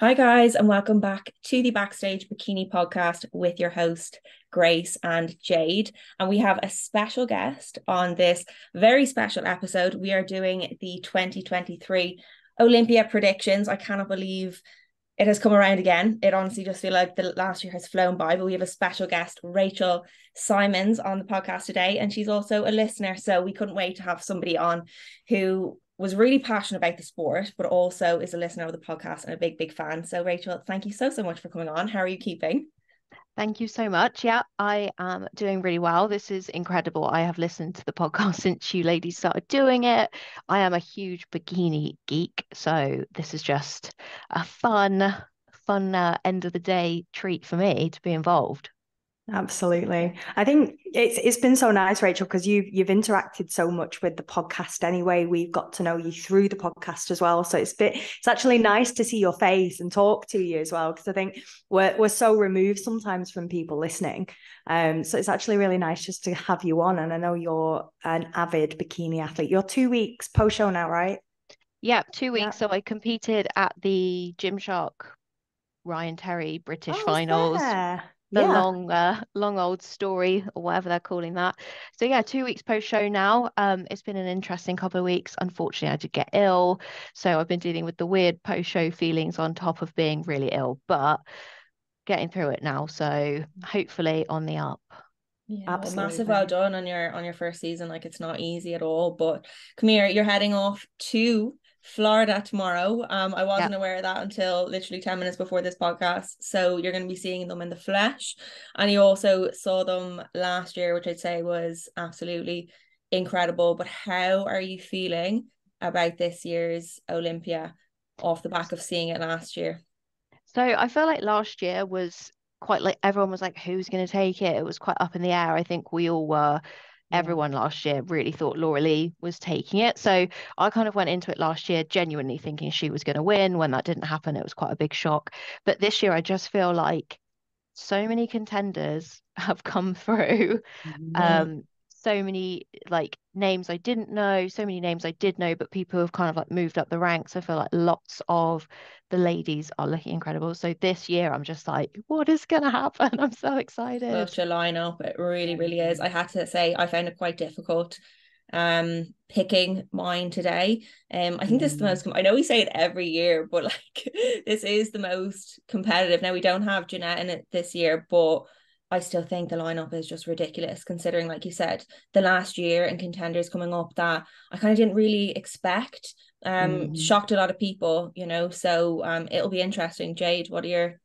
Hi, guys, and welcome back to the Backstage Bikini podcast with your host, Grace and Jade. And we have a special guest on this very special episode. We are doing the 2023 Olympia predictions. I cannot believe it has come around again. It honestly just feel like the last year has flown by, but we have a special guest, Rachel Symons, on the podcast today, and she's also a listener. So we couldn't wait to have somebody on who was really passionate about the sport, but also is a listener of the podcast and a big, big fan. So, Rachel, thank you so, so much for coming on. How are you keeping? Thank you so much. Yeah, I am doing really well. This is incredible. I have listened to the podcast since you ladies started doing it. I am a huge bikini geek. So, this is just a fun, fun uh, end of the day treat for me to be involved. Absolutely. I think it's it's been so nice, Rachel, because you've you've interacted so much with the podcast anyway. We've got to know you through the podcast as well. So it's bit it's actually nice to see your face and talk to you as well. Because I think we're we're so removed sometimes from people listening. Um, so it's actually really nice just to have you on. And I know you're an avid bikini athlete. You're two weeks post show now, right? Yeah, two weeks. Yeah. So I competed at the Gymshark Ryan Terry British oh, finals. The yeah. long uh, long old story or whatever they're calling that so yeah two weeks post show now um it's been an interesting couple of weeks unfortunately i did get ill so i've been dealing with the weird post show feelings on top of being really ill but getting through it now so hopefully on the up yeah, Absolutely. massive well done on your on your first season. Like it's not easy at all. But come here, you're heading off to Florida tomorrow. Um, I wasn't aware of that until literally 10 minutes before this podcast. So you're going to be seeing them in the flesh. And you also saw them last year, which I'd say was absolutely incredible. But how are you feeling about this year's Olympia off the back of seeing it last year? So I feel like last year was quite like everyone was like, who's going to take it? It was quite up in the air. I think we all were everyone last year really thought Lauralie was taking it. So I kind of went into it last year genuinely thinking she was going to win. When that didn't happen, it was quite a big shock. But this year, I just feel like so many contenders have come through. Mm-hmm. Um, so many like names I didn't know, so many names I did know, but people have kind of like moved up the ranks. I feel like lots of the ladies are looking incredible. So this year I'm just like, what is gonna happen? I'm so excited. Such a lineup. It really, really is. I had to say I found it quite difficult um picking mine today um i think this is the mm. most i know we say it every year but like this is the most competitive now we don't have jeanette in it this year but I still think the lineup is just ridiculous considering, like you said, the last year and contenders coming up that I kind of didn't really expect. Um, mm. shocked a lot of people, you know. So um, it'll be interesting. Jade, what are your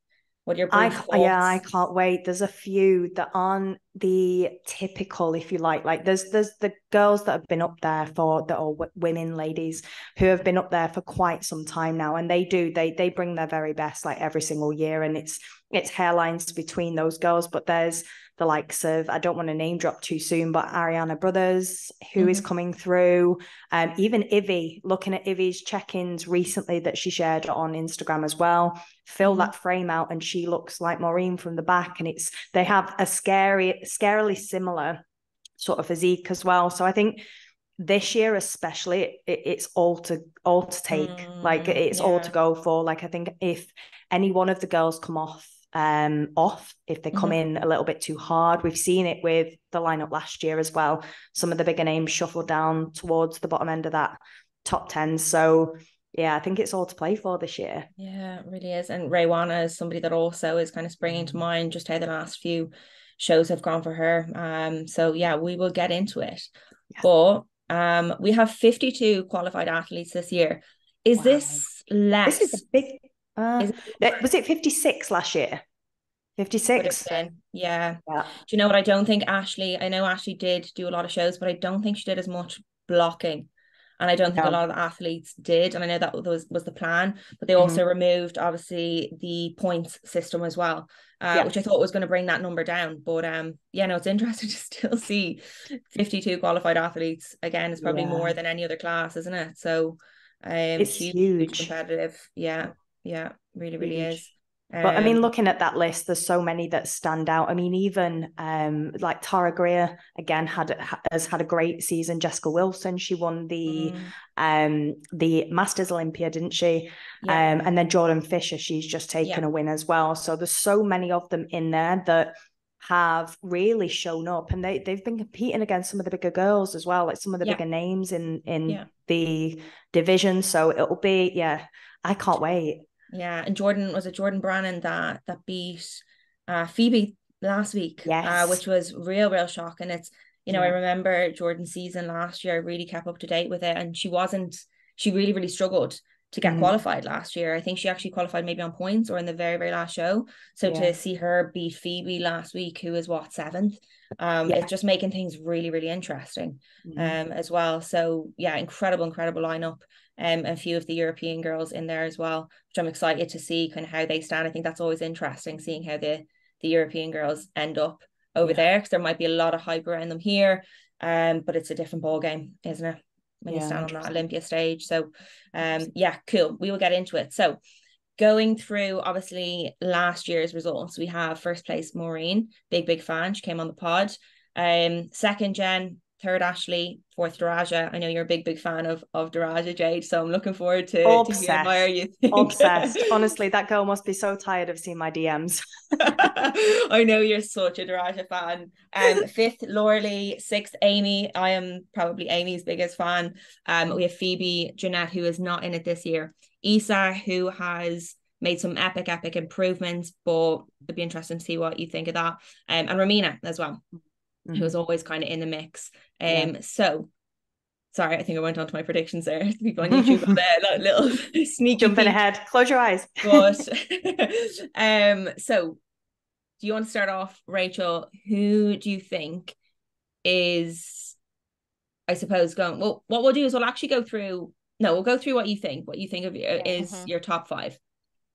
what are your I yeah, I can't wait. There's a few that aren't the typical, if you like. Like there's there's the girls that have been up there for that are women, ladies who have been up there for quite some time now, and they do they they bring their very best like every single year, and it's it's hairlines between those girls. But there's the likes of I don't want to name drop too soon, but Ariana Brothers, who mm-hmm. is coming through, um, even Ivy, looking at Ivy's check-ins recently that she shared on Instagram as well. Fill mm-hmm. that frame out, and she looks like Maureen from the back, and it's they have a scary, scarily similar sort of physique as well. So I think this year especially it, it's all to all to take mm, like it's yeah. all to go for like i think if any one of the girls come off um, off if they come mm-hmm. in a little bit too hard. We've seen it with the lineup last year as well. Some of the bigger names shuffled down towards the bottom end of that top 10. So yeah, I think it's all to play for this year. Yeah, it really is. And Raywana is somebody that also is kind of springing to mm-hmm. mind just how the last few shows have gone for her. Um, so yeah, we will get into it. Yeah. But um, we have 52 qualified athletes this year. Is wow. this less? This is a big uh, it, was it 56 last year? 56? Yeah. yeah. Do you know what? I don't think Ashley, I know Ashley did do a lot of shows, but I don't think she did as much blocking. And I don't think no. a lot of the athletes did. And I know that was, was the plan, but they also mm-hmm. removed obviously the points system as well, uh, yeah. which I thought was going to bring that number down. But um, yeah, no, it's interesting to still see 52 qualified athletes. Again, it's probably yeah. more than any other class, isn't it? So um, it's huge, huge. competitive. Yeah yeah really really Huge. is Um, but I mean, um, looking at that list, there's so many that stand out. I mean, even um, like Tara Greer again had has had a great season. Jessica Wilson, she won the mm. um the Masters Olympia, didn't she? Yeah. Um, and then Jordan Fisher, she's just taken yeah. a win as well. So there's so many of them in there that have really shown up and they they've been competing against some of the bigger girls as well like some of the yeah. bigger names in in the division so it'll be yeah I can't wait yeah and Jordan was it Jordan Brannan that that beat uh Phoebe last week uh, yes. uh, which was real real shock and it's you know yeah. I remember Jordan's season last year I really kept up to date with it and she wasn't she really really struggled to get mm. qualified last year. I think she actually qualified maybe on points or in the very, very last show. So yeah. to see her beat Phoebe last week, who is what, seventh, um, yeah. it's just making things really, really interesting mm. um, as well. So yeah, incredible, incredible lineup. Um, a few of the European girls in there as well, which I'm excited to see kind of how they stand. I think that's always interesting seeing how the the European girls end up over yeah. there because there might be a lot of hype around them here. Um, but it's a different ball game, isn't it? when yeah, you stand on that Olympia stage. So um yeah, cool. We will get into it. So going through obviously last year's results, we have first place Maureen, big, big fan. She came on the pod. Um, second Jen, third Ashley, fourth Daraja. I know you're a big, big fan of of Daraja Jade, so I'm looking forward to, Obsessed. to admire you. Think. Obsessed. Honestly, that girl must be so tired of seeing my DMs. I know you're such a Daraja fan. Um, fifth Lauralie, sixth Amy. I am probably Amy's biggest fan. Um, we have Phoebe Jeanette, who is not in it this year. Isa, who has made some epic, epic improvements, but it'd be interesting to see what you think of that. Um, and Romina as well mm-hmm. who was always kind of in the mix. Um, yeah. so sorry, I think I went on to my predictions there. People on YouTube on there, little sneak jumping ahead. Close your eyes. but um, so do you want to start off, Rachel? Who do you think is, I suppose, going? Well, what we'll do is we'll actually go through. No, we'll go through what you think. What you think of your, is mm-hmm. your top five.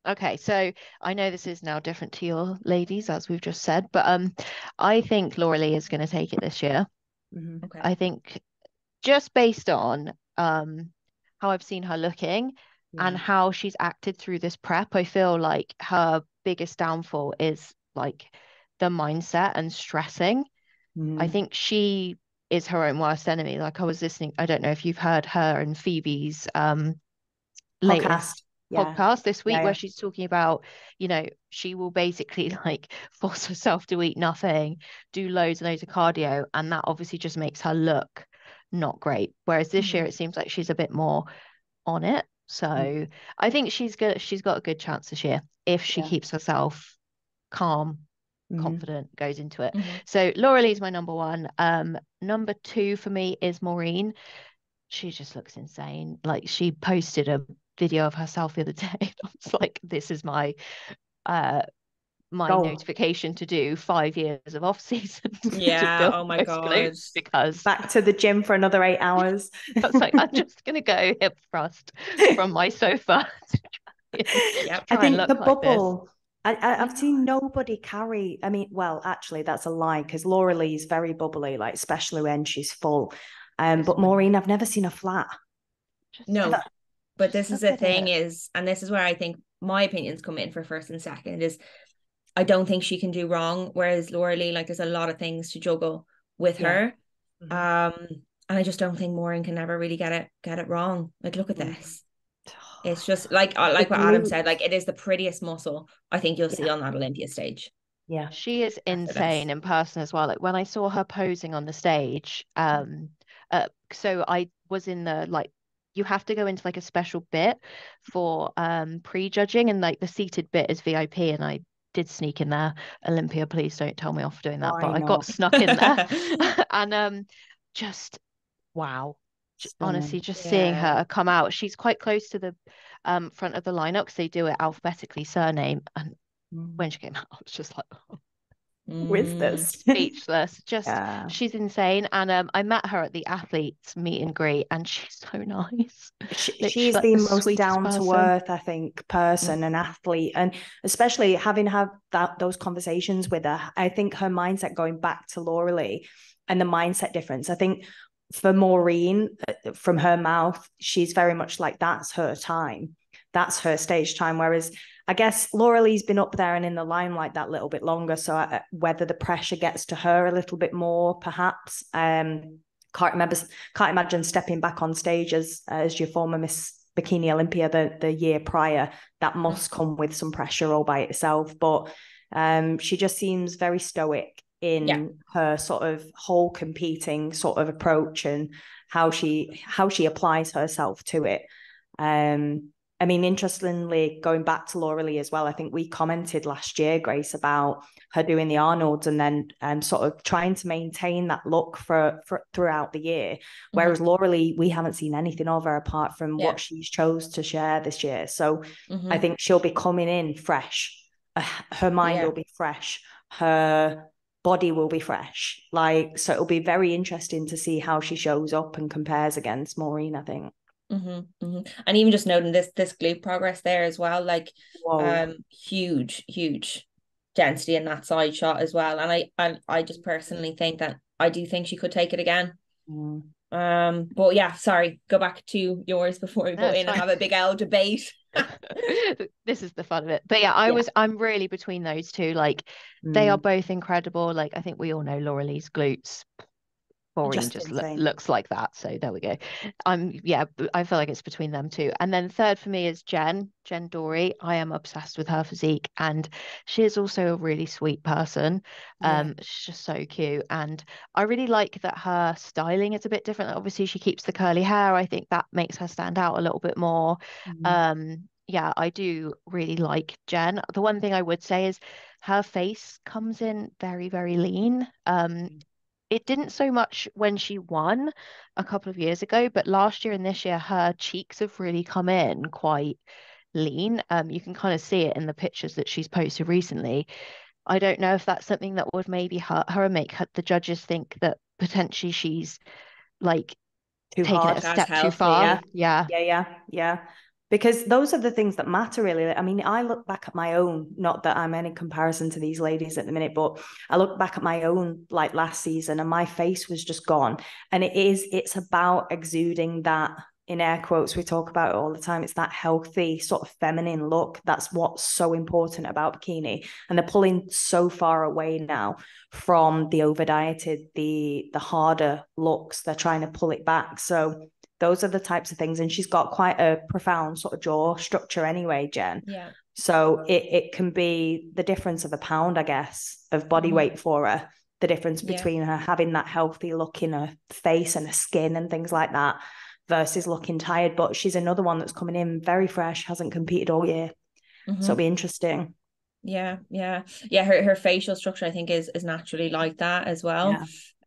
Okay, so I know this is now different to your ladies, as we've just said, but um, I think Lauralie is going to take it this year. Mm-hmm. Okay. I think just based on um how I've seen her looking yeah. and how she's acted through this prep, I feel like her biggest downfall is like the mindset and stressing. Mm. I think she is her own worst enemy. Like I was listening, I don't know if you've heard her and Phoebe's um latest yeah. podcast this week yeah, where she's talking about, you know, she will basically like force herself to eat nothing, do loads and loads of cardio, and that obviously just makes her look not great. Whereas this mm-hmm. year it seems like she's a bit more on it. So mm-hmm. I think she's good. She's got a good chance this year if she keeps herself calm, mm-hmm. confident, goes into it. Mm-hmm. So Lauralie is my number one. Um, number two for me is Maureen. She just looks insane. Like she posted a video of herself the other day. I was like, this is my uh my oh. notification to do five years of off season. Yeah. oh my god. Because back to the gym for another eight hours. I was like, I'm just gonna go hip thrust from my sofa. yep, I think the like bubble. I, I, have seen nobody carry. I mean, well, actually, that's a lie because Lauralie is very bubbly, like especially when she's full. Um, but Maureen, I've never seen a flat. No, but this is the thing is, and this is where I think my opinions come in for first and second is I don't think she can do wrong. Whereas Lauralie, like there's a lot of things to juggle with yeah. her. Mm-hmm. Um, and I just don't think Maureen can ever really get it get it wrong. Like, look at mm-hmm. this. It's just like uh, like what Adam said, like it is the prettiest muscle I think you'll yeah. see on that Olympia stage. Yeah. She is insane in person as well. Like when I saw her posing on the stage, um uh, so I was in the like you have to go into like a special bit for um pre-judging and like the seated bit is VIP and I did sneak in there. Olympia, please don't tell me off for doing that. but I got snuck in there. and um just wow. honestly, just yeah. seeing her come out. She's quite close to the um front of the lineup because they do it alphabetically surname. And mm. when she came out, I was just like, oh, with this. speechless. Just yeah. she's insane. And um i met her at the athletes meet and greet and she's so nice. She, she's like the, the most down to earth i think person mm. and athlete. And especially having had that those conversations with her i think her mindset going back to Lauralie and the mindset difference. I think for maureen uh, from her mouth she's very much like that's her time. That's her stage time. Whereas I guess Lauralie's been up there and in the limelight that little bit longer. So uh, whether the pressure gets to her a little bit more, perhaps. Um, can't remember, can't imagine stepping back on stage as as your former Miss Bikini Olympia the the year prior. That must come with some pressure all by itself. But um, she just seems very stoic in yeah. her sort of whole competing sort of approach and how she how she applies herself to it. Um, I mean, interestingly, going back to Lauralie as well, I think we commented last year, Grace, about her doing the Arnold's and then um, sort of trying to maintain that look for, for throughout the year. Whereas mm-hmm. Lauralie, we haven't seen anything of her apart from yeah. what she's chose to share this year. So mm-hmm. I think she'll be coming in fresh. Uh, her mind yeah. will be fresh. Her body will be fresh. Like, so it'll be very interesting to see how she shows up and compares against Maureen, I think. Mm-hmm, mm-hmm. And even just noting this this glute progress there as well, like Whoa. um huge, huge density in that side shot as well. And I I, I just personally think that I do think she could take it again. Mm. Um, but yeah, sorry, go back to yours before we go in and have a big L debate. this is the fun of it. But yeah, I yeah. was I'm really between those two. Like mm. they are mm. both incredible. Like I think we all know Lauralie's glutes Maureen just, just lo- looks like that. So there we go. I'm yeah, I feel like it's between them two. And then third for me is Jen, Jen Dorie. I am obsessed with her physique, and she is also a really sweet person. Yeah. Um, she's just so cute, and I really like that her styling is a bit different. Obviously, she keeps the curly hair. I think that makes her stand out a little bit more. Mm-hmm. Um, yeah, I do really like Jen. The one thing I would say is her face comes in very, very lean. Um, mm it didn't so much when she won a couple of years ago, but last year and this year, her cheeks have really come in quite lean. Um, you can kind of see it in the pictures that she's posted recently. I don't know if that's something that would maybe hurt her and make her, the judges think that potentially she's like too taking hard, it a step too far. Yeah. yeah, yeah, yeah, yeah because those are the things that matter really. I mean i look back at my own not that i'm any comparison to these ladies at the minute but i look back at my own like last season and my face was just gone. And it is it's about exuding that in air quotes we talk about it all the time it's that healthy sort of feminine look that's what's so important about bikini. And they're pulling so far away now from the over dieted the the harder looks. They're trying to pull it back. So those are the types of things. And she's got quite a profound sort of jaw structure anyway, Jen. Yeah. So it it can be the difference of a pound, I guess, of body mm-hmm. weight for her. The difference between yeah. her having that healthy look in her face and her skin and things like that versus looking tired. But she's another one that's coming in very fresh, hasn't competed all year. Mm-hmm. So it'll be interesting. Yeah, yeah. Yeah, her, her facial structure I think is is naturally like that as well.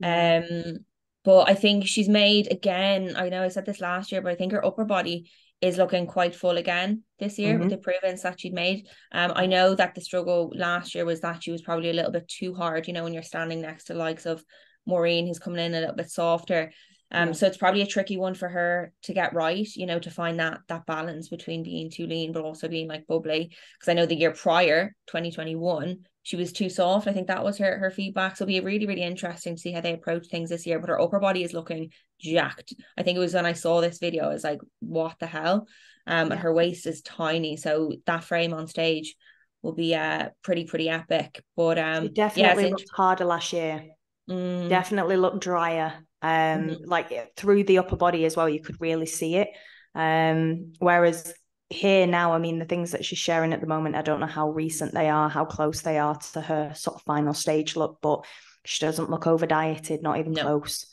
Yeah. Um but I think she's made again. I know I said this last year, but I think her upper body is looking quite full again this year mm-hmm. with the improvements that she'd made. Um, I know that the struggle last year was that she was probably a little bit too hard, you know, when you're standing next to likes of Maureen, who's coming in a little bit softer. Um, yeah. so it's probably a tricky one for her to get right, you know, to find that that balance between being too lean but also being like bubbly. Because I know the year prior, 2021, she was too soft. I think that was her her feedback. So it'll be really, really interesting to see how they approach things this year. But her upper body is looking jacked. I think it was when I saw this video, I was like, what the hell? Um, yeah. and her waist is tiny. So that frame on stage will be uh pretty, pretty epic. But um it definitely yeah, looked int- harder last year. Mm. Definitely looked drier. Um, mm-hmm. like through the upper body as well, you could really see it. Um, whereas here now, I mean, the things that she's sharing at the moment, I don't know how recent they are, how close they are to her sort of final stage look, but she doesn't look over dieted, not even no. close.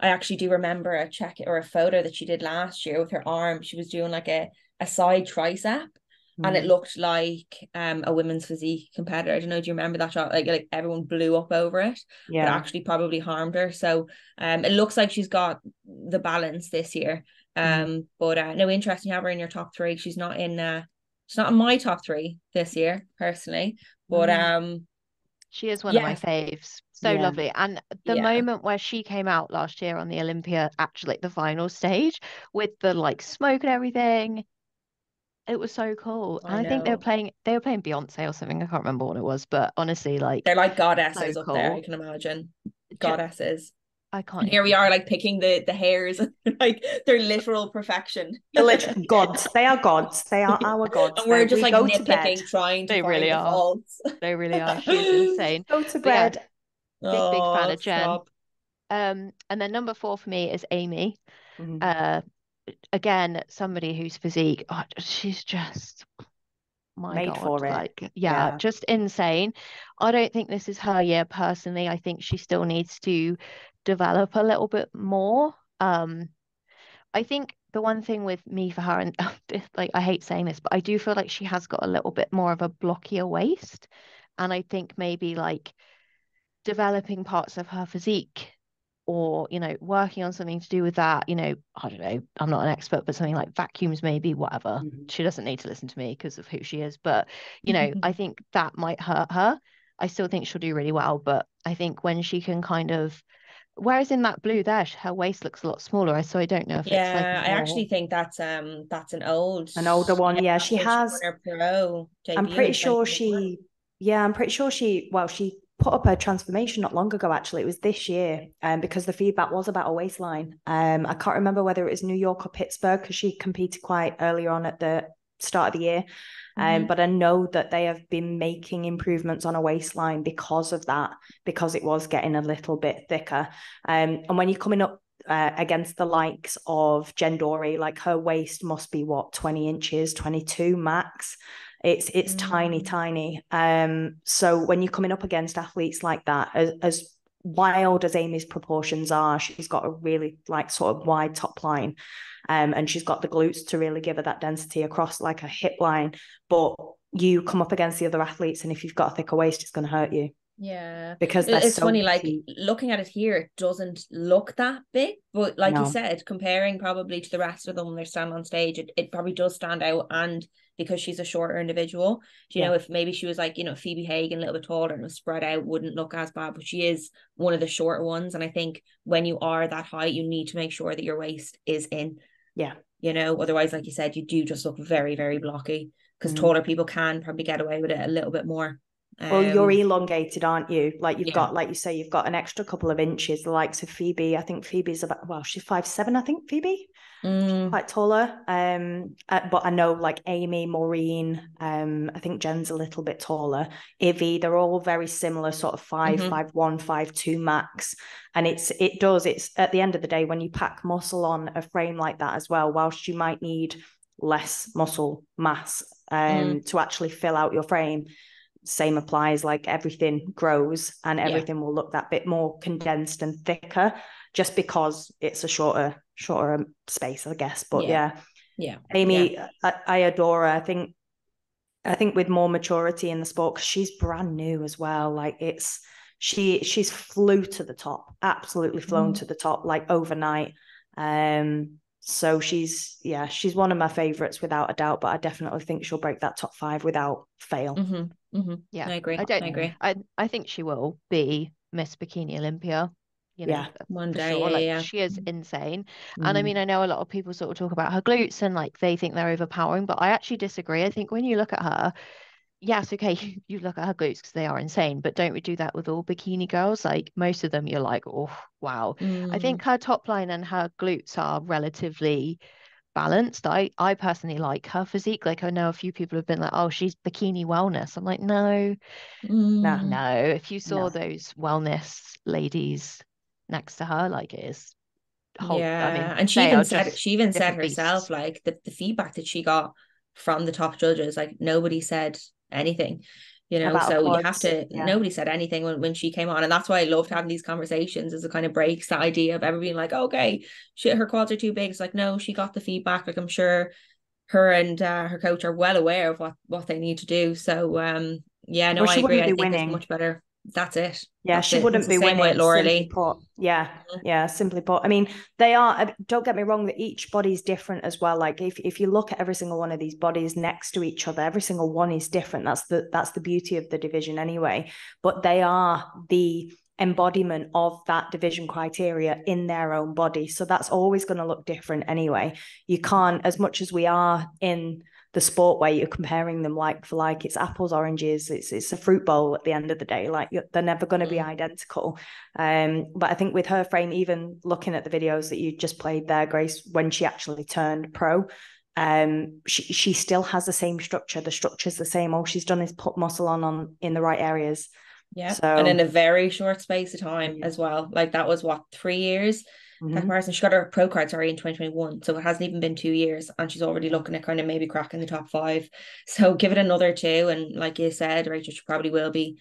I actually do remember a check or a photo that she did last year with her arm. She was doing like a, a side tricep. Mm. And it mm. looked like um a women's physique competitor. I don't know. Do you remember that shot? Like like everyone blew up over it. Yeah. But actually probably harmed her. So um it looks like she's got the balance this year. Mm-hmm. Um, mm. but uh, no, interesting to have her in your top three. She's not in uh, she's not in my top three this year personally, but mm. um, she is one yeah. of my faves. So yeah. lovely. And the yeah. moment where she came out last year on the Olympia, actually the final stage with the like smoke and everything, it was so cool. I and I think they were playing they were playing Beyonce or something. I can't remember what it was, but honestly, like they're like goddesses so up cool. there, I can imagine. Goddesses. I can't. And here we are, like picking the the hairs, like they're literal perfection. The literal gods. They are gods. They are our gods. and we're They- just we like go to bed. nitpicking, trying to They find really the are. faults. They really are. She's insane. Go to But yeah, bed. big big fan Oh, of Jen. stop. Um, and then number four for me is Amy. Mhm. Uh, again, somebody whose physique, oh, she's just my Made God, for it. like yeah, Yeah. just insane. I don't think this is her year personally. I think she still needs to develop a little bit more. Um, I think the one thing with me for her, and like I hate saying this, but I do feel like she has got a little bit more of a blockier waist. And I think maybe like developing parts of her physique or, you know, working on something to do with that, you know, I don't know, I'm not an expert, but something like vacuums, maybe, whatever. Mhm. She doesn't need to listen to me because of who she is. But, you know, I think that might hurt her. I still think she'll do really well, but I think when she can kind of, whereas in that blue there, sh- her waist looks a lot smaller. I so I don't know if it's like Yeah, I actually think that's um that's an old An older one, yeah, she has- won her pro I'm pretty sure 2021. she, yeah, I'm pretty sure she, well, she put up a transformation not long ago, actually. It was this year, um, because the feedback was about a waistline. Um, I can't remember whether it was New York or Pittsburgh because she competed quite earlier on at the start of the year. Um, Mhm. but I know that they have been making improvements on a waistline because of that, because it was getting a little bit thicker. Um, and when you're coming up uh, against the likes of Jen Dorie, like her waist must be what 20 inches, 22 max. It's it's tiny, Mm. tiny. Um, so when you're coming up against athletes like that, as, as wild as Amy's proportions are, she's got a really like sort of wide top line. Um, and she's got the glutes to really give her that density across like a hip line. But you come up against the other athletes, and if you've got a thicker waist, it's going to hurt you Yeah. because It- It's so funny, like looking at it here, it doesn't look that big, but like No. you said, comparing probably to the rest of them when they're standing on stage, it, it probably does stand out. And because she's a shorter individual, you Yeah. know, if maybe she was like, you know, Phoebe Hagan, a little bit taller and was spread out, wouldn't look as bad, but she is one of the shorter ones. And I think when you are that height, you need to make sure that your waist is in. Yeah. You know, otherwise, like you said, you do just look very, very blocky because Mm. taller people can probably get away with it a little bit more. Well, you're Um, elongated, aren't you? Like you've yeah. got, like you say, you've got an extra couple of inches. The likes of Phoebe, I think Phoebe's about well, she's five seven, I think Phoebe, mm, quite taller. Um, uh, but I know like Amy, Maureen, um, I think Jen's a little bit taller. Ivy, they're all very similar, sort of 5 Mhm. five one, five two max. And it's it does. It's at the end of the day when you pack muscle on a frame like that as well. Whilst you might need less muscle mass um to actually fill out your frame same applies like everything grows and Yeah. everything will look that bit more condensed and thicker just because it's a shorter shorter um, space i guess but Yeah. yeah, yeah. amy I, I adore her i think i think with more maturity in the sport because she's brand new as well like it's she she's flew to the top absolutely flown Mhm. to the top like overnight um so she's yeah she's one of my favorites without a doubt but i definitely think she'll break that top five without fail Mm-hmm, mm-hmm. Yeah, I agree. I don't. I agree. I I think she will be Miss Bikini Olympia. You know, Yeah. One day, sure. yeah, Like yeah. she is insane. And I Mm. mean, I know a lot of people sort of talk about her glutes and like they think they're overpowering, but I actually disagree. I think when you look at her, yes, okay, you, look at her glutes because they are insane, but don't we do that with all bikini girls? Like most of them, you're like, oh, wow. I Mm. think her top line and her glutes are relatively balanced. I I personally like her physique. Like I know a few people have been like, oh, she's bikini wellness. I'm like, no, Mm. no. If you saw No. those wellness ladies next to her, like it is whole, yeah, I mean, and she even said she even said herself beasts. like the, the feedback that she got from the top judges, like nobody said anything, you know. About So you have to yeah. nobody said anything when, when she came on, and that's why I loved having these conversations. As it kind of breaks the idea of everyone being like, okay, shit, her quads are too big. It's like no, she got the feedback. Like I'm sure her and uh, her coach are well aware of what what they need to do. So um, yeah, no, Well, I she agree. I think it's much better. That's it. Yeah, That's she it. wouldn't be way winning. with Lauralie. put. Yeah, yeah, simply put. I mean, they are. Uh, don't get me wrong. That each body's different as well. Like if if you look at every single one of these bodies next to each other, every single one is different. That's the that's the beauty of the division anyway. But they are the embodiment of that division criteria in their own body. So that's always going to look different anyway. You can't, as much as we are in the sport where you're comparing them like for like it's apples oranges it's it's a fruit bowl at the end of the day like they're never going to be mm. identical. Um but i think with her frame even looking at the videos that you just played there grace when she actually turned pro um she she still has the same structure. The structure's the same. All she's done is put muscle on on in the right areas yeah so, and in a very short space of time as well like that was what three years mm-hmm. that person. She got her pro card, sorry, in 2021. So it hasn't even been two years and she's already looking at kind of maybe cracking the top five. So give it another two. And like you said, Rachel, she probably will be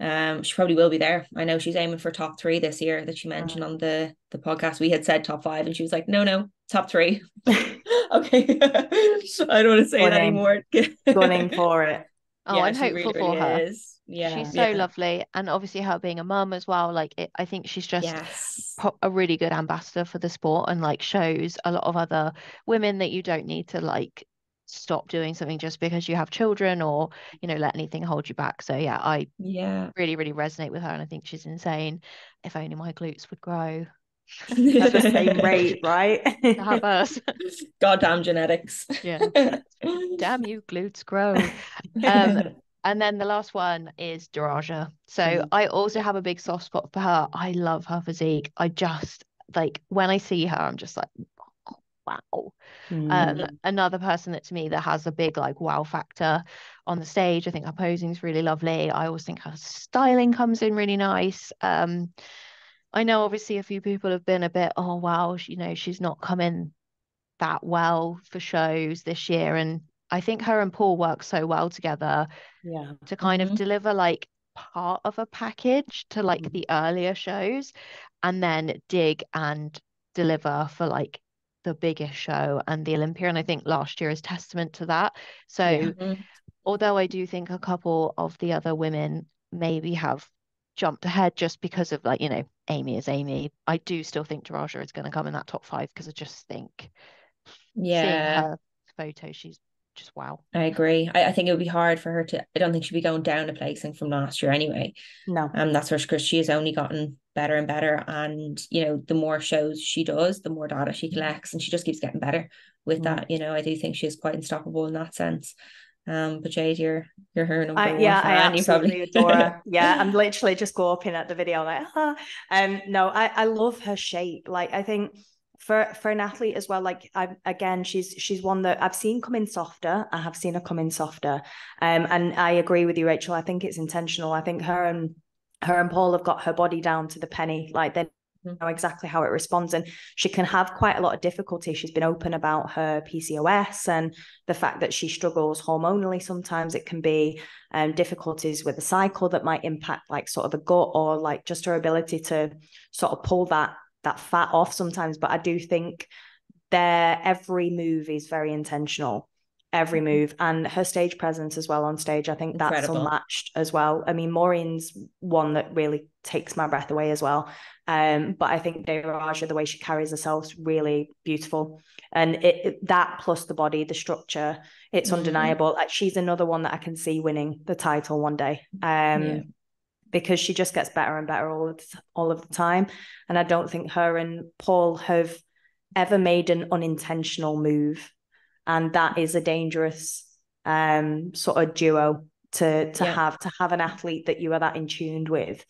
um she probably will be there. I know she's aiming for top three this year that she mentioned on the the podcast. We had said top five and she was like, no, no, top three. okay. I don't want to say Going that anymore. Going for it. Oh, yeah, I'm hopeful really, for her. Is yeah. She's so yeah. lovely and obviously her being a mum as well like it, i think she's just yes. a really good ambassador for the sport and like shows a lot of other women that you don't need to like stop doing something just because you have children or you know let anything hold you back. So yeah i yeah. really really resonate with her and i think she's insane. If only my glutes would grow. At the same rate right? Have us. Goddamn genetics. Yeah. Damn you glutes grow. Um and then the last one is Daraja. So mm. I also have a big soft spot for her. I love her physique. I just like when I see her, I'm just like, oh, wow. Mm. Um, another person that to me that has a big like wow factor on the stage. I think her posing is really lovely. I always think her styling comes in really nice. Um, I know obviously a few people have been a bit, oh wow, you know, she's not coming that well for shows this year. And I think her and Paul work so well together yeah to kind mm-hmm. of deliver like part of a package to like mm-hmm. the earlier shows and then dig and deliver for like the biggest show and the Olympia and I think last year is testament to that so. Mm-hmm. although I do think a couple of the other women maybe have jumped ahead just because of like you know Amy is Amy I do still think Daraja is going to come in that top five because I just think yeah seeing her photo she's just wow. I agree. I, I think it would be hard for her to. I don't think she'd be going down a placing from last year anyway. No. Um, that's for because she has only gotten better and better, and you know, the more shows she does, the more data she collects, and she just keeps getting better with mm. that. You know, I do think she's quite unstoppable in that sense. Um, but Jade, you're you're her number I, one yeah, fan. I absolutely probably... adore her. Yeah, I'm literally just gawping at the video like, ah. um, no, I I love her shape. Like I think for for an athlete as well like I again she's she's one that I've seen come in softer. I have seen her come in softer. Um and I agree with you Rachel. I think it's intentional. I think her and her and Paul have got her body down to the penny. Like they mm-hmm. know exactly how it responds. And she can have quite a lot of difficulty. She's been open about her PCOS and the fact that she struggles hormonally sometimes. It can be um, difficulties with the cycle that might impact like sort of the gut or like just her ability to sort of pull that that fat off sometimes, but I do think their every move is very intentional. Every mm-hmm. move and her stage presence as well on stage. I think that's Incredible. unmatched as well. I mean, Maureen's one that really takes my breath away as well. Um, but I think Daraja, the way she carries herself, is really beautiful. And it, it, that plus the body, the structure, it's mm-hmm. undeniable. Like she's another one that I can see winning the title one day. Um, yeah because she just gets better and better all of the, all of the time. And I don't think her and Paul have ever made an unintentional move, and that is a dangerous um, sort of duo to to yeah. have to have an athlete that you are that in tuned with,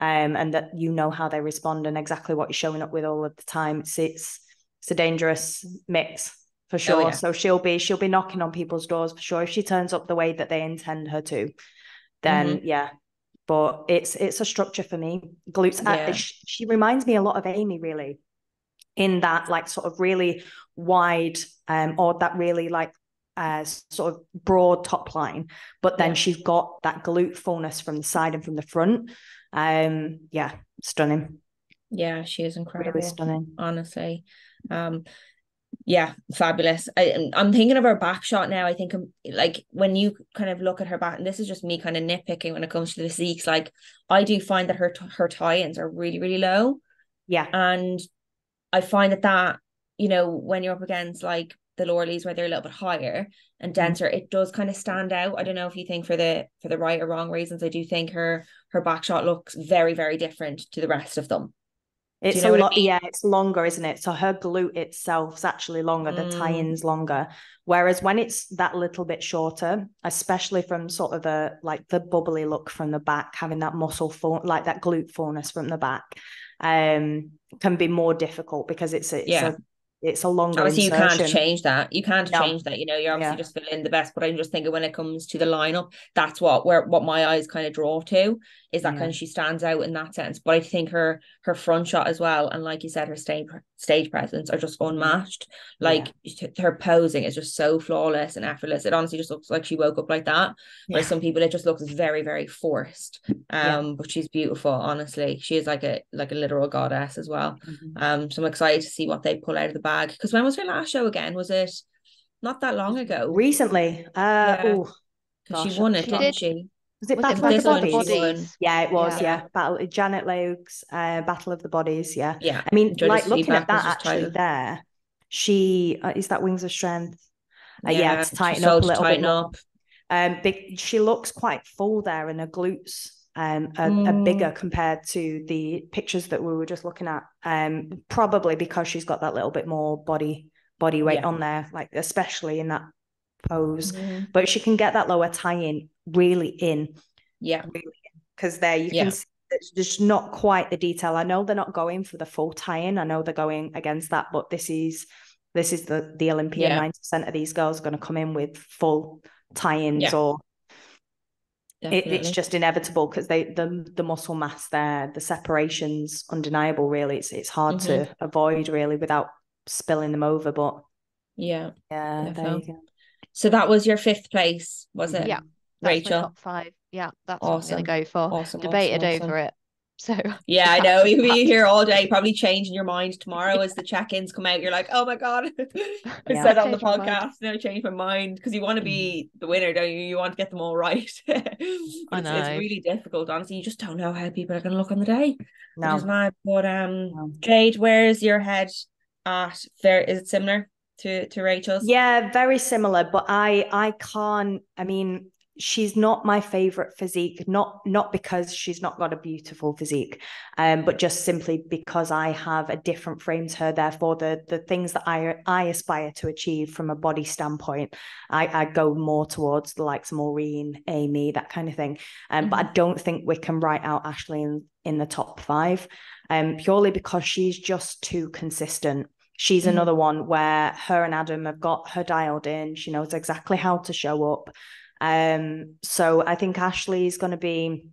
um, and that you know how they respond and exactly what you're showing up with all of the time. It's it's it's a dangerous mix for oh, sure. Oh, yeah. So she'll be she'll be knocking on people's doors for sure if she turns up the way that they intend her to. Then mm-hmm. yeah, but it's it's a structure for me. Glutes. Yeah. she, she reminds me a lot of Amy, really, in that like sort of really wide um or that really like uh sort of broad top line, but then yeah. she's got that glute fullness from the side and from the front. Um, yeah, stunning. Yeah, she is incredible. Really stunning, honestly. Um, yeah, fabulous. I, I'm thinking of her back shot now. I think I'm um, like when you kind of look at her back, and this is just me kind of nitpicking when it comes to the physiques. Like I do find that her her tie-ins are really really low. Yeah, and I find that that you know when you're up against like the Lauralies where they're a little bit higher and mm-hmm. denser, mm-hmm. it does kind of stand out. I don't know if you think for the for the right or wrong reasons. I do think her her back shot looks very very different to the rest of them. It's know a what I lot, mean? yeah, it's longer, isn't it? So her glute itself's actually longer, the Mm. tie-in's longer. Whereas when it's that little bit shorter, especially from sort of the like the bubbly look from the back, having that muscle full, like that glute fullness from the back, um, can be more difficult because it's it's Yeah. a it's a longer Obviously, you can't change that. You can't No. change that. You know, you're obviously Yeah. just feeling the best. But I'm just thinking when it comes to the lineup, that's what where what my eyes kind of draw to is that Yeah. kind of she stands out in that sense. But I think her her front shot as well, and like you said, her stage stage presence are just unmatched. Like her posing is just so flawless and effortless. It honestly just looks like she woke up like that. Yeah. some people, it just looks very very forced. Yeah. Um, but she's beautiful. Honestly, she is like a like a literal goddess as well. Mhm. Um, so I'm excited to see what they pull out of the bag. Because when was her last show again? Was it not that long ago? Recently, uh, Yeah. oh, 'Cause she won it, she didn't did- she? was it Was Battle it of the Bodies? Bodies? Yeah, it was. Yeah. Yeah, Battle Janet Logues, uh, Battle of the Bodies. Yeah, Yeah. I mean, Judges' like looking at that actually title. there, she uh, is that Wings of Strength. Uh, yeah, to she's tighten up a little bit tighten more. up. Um, big, she looks quite full there, and her glutes um are, are Mm. bigger compared to the pictures that we were just looking at. Um, probably because she's got that little bit more body body weight Yeah. on there, like especially in that pose. Mhm. But she can get that lower tie in really in Yeah. because there you Yeah. can see it's just not quite the detail. I know they're not going for the full tie-in. I know they're going against that, but this is this is the the Olympia. Yeah. Ninety percent of these girls are going to come in with full tie-ins, Yeah. or it, it's just inevitable because they the the muscle mass there, the separation's undeniable. Really, it's it's hard Mm-hmm. to avoid really without spilling them over. But Yeah. yeah, there you go. So that was your fifth place, was it? Yeah. Rachel. top five. Yeah, that's Awesome. what I'm going to go for. Awesome. Debated awesome, awesome. over it. So Yeah, I know. You'll be here all day, probably changing your mind tomorrow as the check-ins come out. You're like, oh my god, I Yeah. said on the Changed my mind. podcast, no, change my mind because you want to be the winner, don't you? You want to get them all right. But I it's, it's really difficult. Honestly, you just don't know how people are going to look on the day, which is No, mad. But um, no. Jade, where's your head at? There is it similar to to Rachel's? Yeah, very similar, but I I can't. I mean, she's not my favorite physique, not not because she's not got a beautiful physique, um, but just simply because I have a different frame to her. Therefore, the the things that I I aspire to achieve from a body standpoint, I I go more towards the likes of Maureen, Amy, that kind of thing. Um, but I don't think we can write out Ashley in in the top five, um, purely because she's just too consistent. She's Mhm. another one where her and Adam have got her dialed in. She knows exactly how to show up. Um, so I think Ashley is going to be.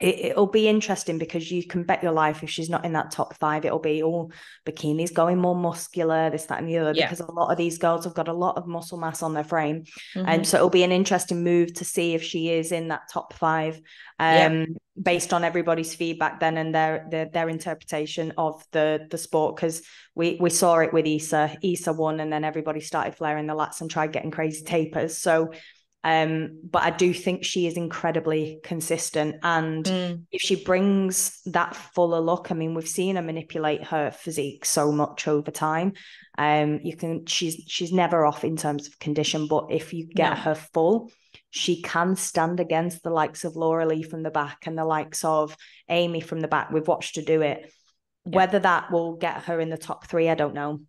It, it'll be interesting because you can bet your life if she's not in that top five, it'll be all bikinis going more muscular, this, that, and the other. Yeah. Because a lot of these girls have got a lot of muscle mass on their frame, Mhm. and so it'll be an interesting move to see if she is in that top five. Yeah. Um, based on everybody's feedback then and their their, their interpretation of the the sport because we we saw it with Issa. Issa won and then everybody started flaring the lats and tried getting crazy tapers. So um but I do think she is incredibly consistent and Mm. if she brings that fuller look, I mean, we've seen her manipulate her physique so much over time. Um, you can she's she's never off in terms of condition, but if you get No. her full, she can stand against the likes of Lauralie from the back and the likes of Amy from the back. We've watched her do it. Yeah. Whether that will get her in the top three, I don't know.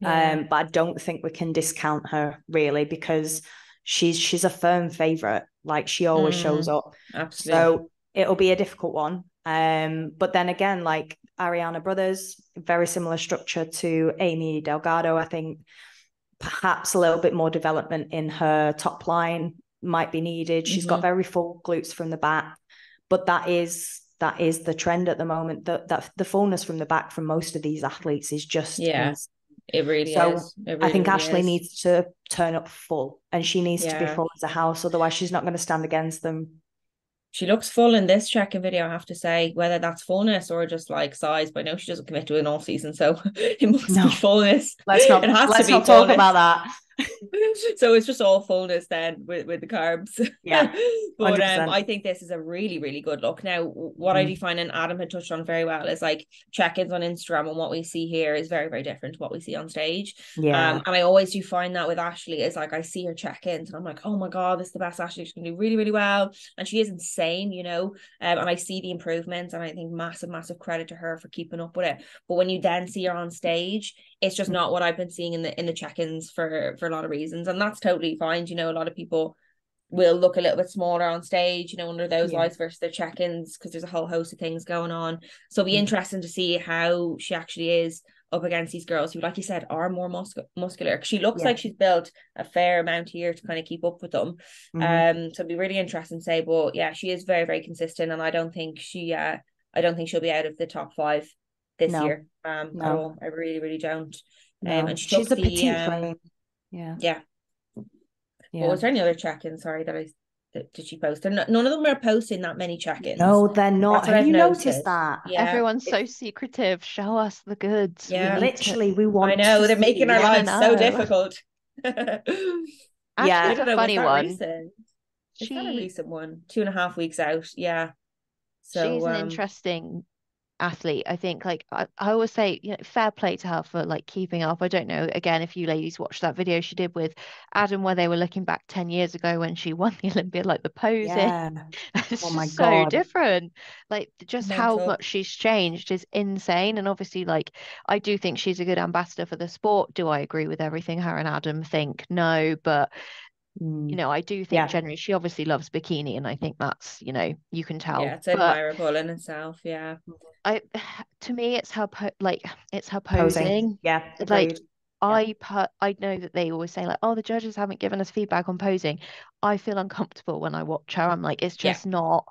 Yeah. Um, but I don't think we can discount her really because she's she's a firm favorite. Like she always shows up. Absolutely. So it'll be a difficult one. Um, but then again, like Ariana Brothers, very similar structure to Amy Delgado. I think perhaps a little bit more development in her top line might be needed. She's got Mhm. very full glutes from the back, but that is that is the trend at the moment. That that the fullness from the back from most of these athletes is just Yeah. It really so, is. It I think really, really Ashley is. needs to turn up full, and she needs to be full as a house. Otherwise, she's not going to stand against them. She looks full in this check-in video, I have to say, whether that's fullness or just like size, but I know she doesn't commit to an all season, so it must No. be fullness. Let's not It has to let's not talk about that. so it's just all fullness then with, with the carbs. Yeah. but um, I think this is a really, really good look. Now, what I Mm. do find, and Adam had touched on very well, is like check-ins on Instagram and what we see here is very, very different to what we see on stage. Yeah. Um, and I always do find that with Ashley is like I see her check-ins and I'm like, oh my god, this is the best Ashley. She's gonna do really, really well. And she is insane, you know. Um, and I see the improvements and I think massive, massive credit to her for keeping up with it. But when you then see her on stage, it's just not what I've been seeing in the in the check-ins for for a lot of reasons. And that's totally fine. You know, a lot of people will look a little bit smaller on stage, you know, under those Yeah. lights versus their check-ins because there's a whole host of things going on. So it'll be Mm. interesting to see how she actually is up against these girls who, like you said, are more muscu- muscular. She looks Yeah. like she's built a fair amount here to kind of keep up with them. Mhm. Um, so it'll be really interesting to say. But yeah, she is very, very consistent, and I don't think she, uh, I don't think she'll be out of the top five this No. year. Um, at No. all. I really, really don't. No. Um, and she She's took a the, petite um, frame. Yeah. Yeah. Yeah. What was there any other check-ins? Sorry, that I that, did she post? They're not, none of them are posting that many check-ins. No, they're not. Have I've you noticed noticed. that? Yeah. Everyone's so secretive. Show us the goods. We Yeah. to- Literally, we want. I know to they're making our Yeah, lives so difficult. Actually, Yeah. it's don't know, funny one. recent? Is that a recent one? Two and a half weeks out. Yeah. So she's an um, interesting athlete. I think like I, I always say, you know, fair play to her for like keeping up. I don't know, again, if you ladies watched that video she did with Adam where they were looking back 10 years ago when she won the Olympia, like the posing. Yeah. It's Oh my so God. different. Like just how much she's changed is insane. And obviously, like I do think she's a good ambassador for the sport. Do I agree with everything her and Adam think? No, but Mm. you know, I do think Yeah. generally she obviously loves bikini, and I think that's, you know, you can tell. yeah, it's admirable in itself. Yeah. I, to me, it's her po like it's her Posing. posing. Yeah. Like. I per I know that they always say like, oh, the judges haven't given us feedback on posing. I feel uncomfortable when I watch her. I'm like, it's Yeah. just not.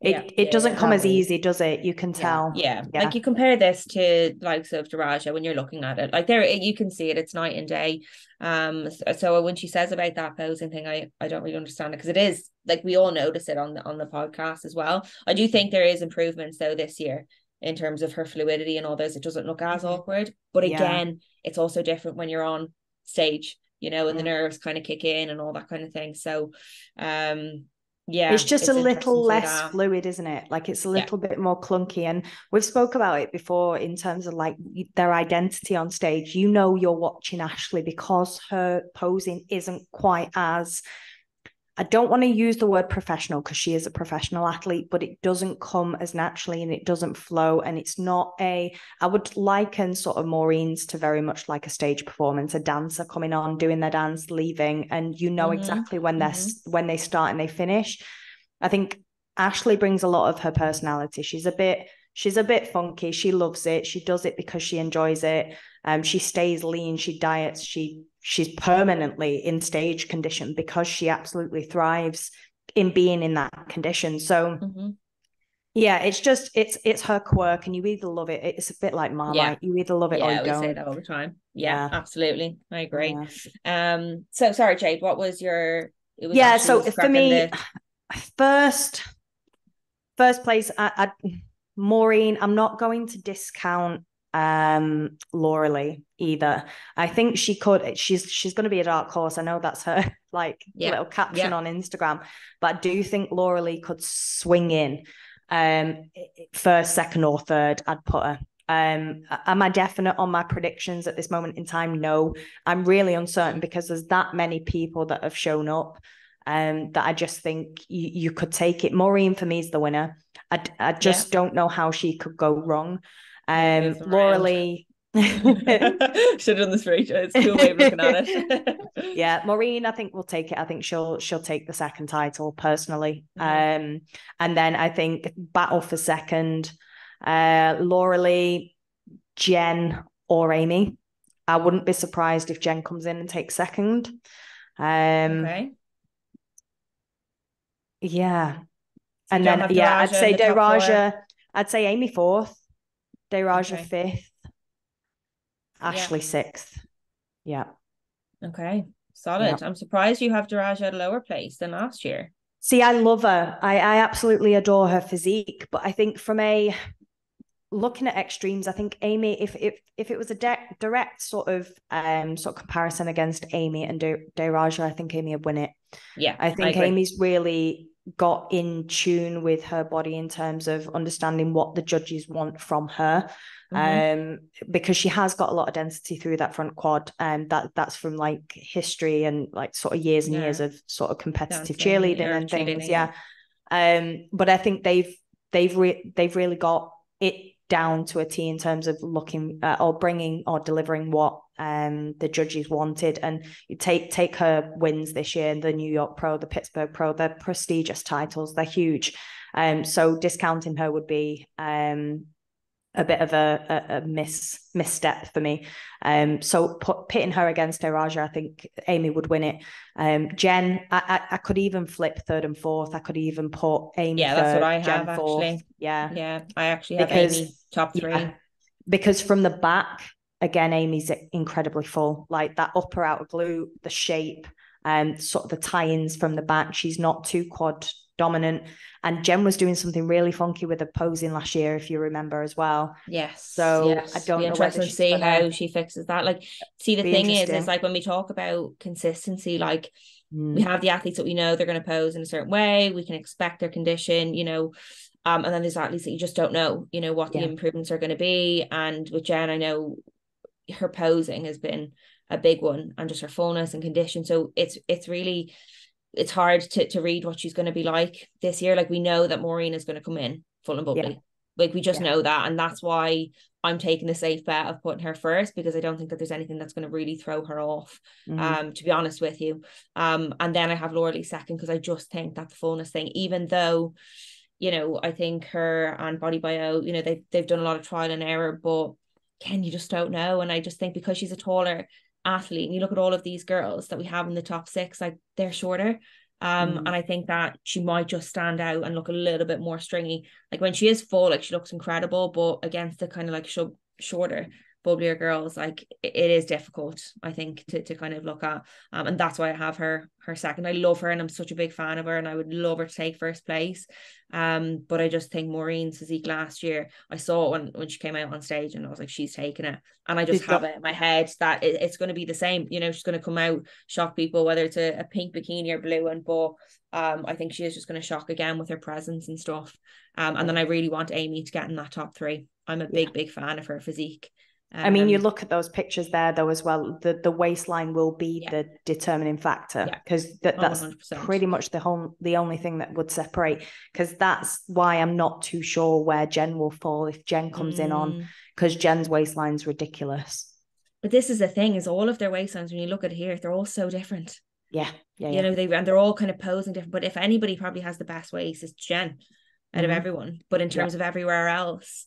It yeah, it yeah, doesn't yeah. come as easy, does it? You can tell. Yeah. Yeah. Like you compare this to likes of Daraja when you're looking at it. Like there you can see it, it's night and day. Um so when she says about that posing thing, I I don't really understand it because it is like we all notice it on the on the podcast as well. I do think there is improvements though this year in terms of her fluidity and all those. It doesn't look as Mhm. awkward. But Yeah. again, it's also different when you're on stage, you know, and the nerves kind of kick in and all that kind of thing. So um yeah, it's just a little less fluid, isn't it? Like it's a Yeah. little bit more clunky. And we've spoke about it before in terms of like their identity on stage. You know, you're watching Ashley because her posing isn't quite as. I don't want to use the word professional because she is a professional athlete, but it doesn't come as naturally and it doesn't flow. And it's not a, I would liken sort of Maureen's to very much like a stage performance, a dancer coming on, doing their dance, leaving, and you know Mhm, exactly when they're mhm. when they start and they finish. I think Ashley brings a lot of her personality. She's a bit she's a bit funky. She loves it. She does it because she enjoys it. Um, she stays lean. She diets. She she's permanently in stage condition because she absolutely thrives in being in that condition. So Mhm. yeah, it's just it's it's her quirk, and you either love it. It's a bit like Marmite. You either love it or Yeah, you we say don't. that all the time. Yeah, Yeah. absolutely. I agree. Yeah. Um, so sorry, Jade, what was your it was Yeah, so for me, the- first first place I, I Maureen, I'm not going to discount um Lauralie either. I think she could she's she's going to be a dark horse. I know that's her like Yeah, little caption yeah. on Instagram, but I do think Lauralie could swing in um first, second or third I'd put her. Um am I definite on my predictions at this moment in time? No. I'm really uncertain because there's that many people that have shown up um, that I just think you, you could take it. Maureen for me is the winner. I, I just don't know how she could go wrong. Um, Laura. Lee. should have done this straight. It's a cool way of looking at it. yeah, Maureen, I think will take it. I think she'll she'll take the second title personally. Mhm. Um, and then I think battle for second, uh, Lauralie, Jen or Amy. I wouldn't be surprised if Jen comes in and takes second. Um, okay. Yeah. So And then yeah, I'd say the top four? Deraja, I'd say Amy fourth, Deraja Okay. fifth, Ashley sixth. Yeah. Okay. Solid. I'm surprised you have Daraja at a lower place than last year. See, I love her. I, I absolutely adore her physique, but I think from a looking at extremes, I think Amy, if if if it was a de- direct sort of um sort of comparison against Amy and De- De'Raja, I think Amy would win it. Yeah, I think agree. Amy's really got in tune with her body in terms of understanding what the judges want from her. Mhm. Um, because she has got a lot of density through that front quad, and that that's from like history and like sort of years and Yeah. years of sort of competitive cheerleading and things. cheerleading, Yeah. Um, but I think they've they've re- they've really got it down to a T in terms of looking uh, or bringing or delivering what um the judges wanted and you take take her wins this year the New York Pro the Pittsburgh Pro they're prestigious titles they're huge um so discounting her would be um a bit of a, a, a miss misstep for me. Um, so put, pitting her against Eraja, I think Amy would win it. Um, Jen, I, I, I could even flip third and fourth. I could even put Amy. Yeah, that's what third, I Jen have, fourth. actually. Yeah, Yeah, I actually have Because- Amy top three. yeah. because from the back, again, Amy's incredibly full. Like that upper outer glute, the shape, and sort of the tie-ins from the back. She's not too quad dominant. And Jen was doing something really funky with her posing last year, if you remember as well. Yes. So, yes. I don't be know whether interesting to see how she fixes that. Like, see, the Be thing is, is like when we talk about consistency, like Mm. we have the athletes that we know they're going to pose in a certain way. We can expect their condition, you know. Um, and then there's athletes that you just don't know, you know, what the Yeah. improvements are going to be. And with Jen, I know her posing has been a big one, and just her fullness and condition. So it's it's really it's hard to to read what she's going to be like this year. Like we know that Maureen is going to come in full and bubbly. Like we just Yeah. know that, and that's why I'm taking the safe bet of putting her first because I don't think that there's anything that's going to really throw her off Mhm. um to be honest with you um and then I have Lauralie second because I just think that the fullness thing even though you know I think her and Body Bio you know they they've done a lot of trial and error but Ken you just don't know. And I just think because she's a taller athlete and you look at all of these girls that we have in the top six like they're shorter. Um Mhm. and I think that she might just stand out and look a little bit more stringy. Like when she is full like she looks incredible but against the kind of like sh- shorter bubblier girls like it is difficult I think to, to kind of look at um, and that's why I have her her second. I love her and I'm such a big fan of her and I would love her to take first place. Um but I just think Maureen's physique last year I saw when when she came out on stage and I was like she's taking it. And I just She's have got- it in my head that it, it's going to be the same you know she's going to come out shock people whether it's a, a pink bikini or blue one but um I think she is just going to shock again with her presence and stuff. Um and then I really want Amy to get in that top three. I'm a big big fan of her physique I mean, you Um, look at those pictures there, though, as well. The the waistline will be Yeah. the determining factor Yeah. because that, Oh, that's 100%. pretty much the whole the only thing that would separate. Because that's why I'm not too sure where Jen will fall if Jen comes in on Mm. because Jen's waistline's ridiculous. But this is the thing: is all of their waistlines when you look at it here, they're all so different. Yeah, yeah, You yeah. know, they and they're all kind of posing different. But if anybody probably has the best waist, it's Jen out Mhm. of everyone. But in Yeah. terms of everywhere else,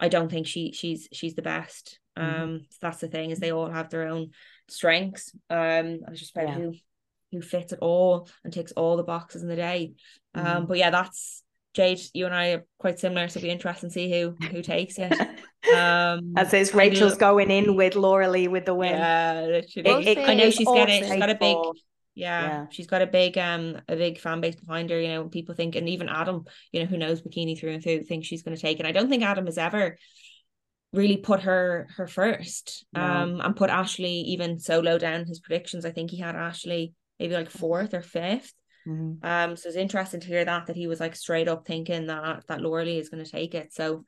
I don't think she she's she's the best. Mhm. Um, so that's the thing is they all have their own strengths. Um, and it's just about Yeah. who who fits it all and ticks all the boxes in the day. Um, Mhm. but yeah, that's Jade. You and I are quite similar, so it'll be interesting to see who who takes it. Um, As is, I Rachel's lo- going in with Lauralie with the win. Yeah, literally. It- it I know is she's all getting. She's safe got a big. Yeah, Yeah. she's got a big um a big fan base behind her. You know, people think, and even Adam, you know, who knows bikini through and through, thinks she's going to take it. I don't think Adam has ever really put her her first. No. Um, and put Ashley even so low down his predictions. I think he had Ashley maybe like fourth or fifth. Mhm. Um, so it's interesting to hear that that he was like straight up thinking that that Lauralie is going to take it. So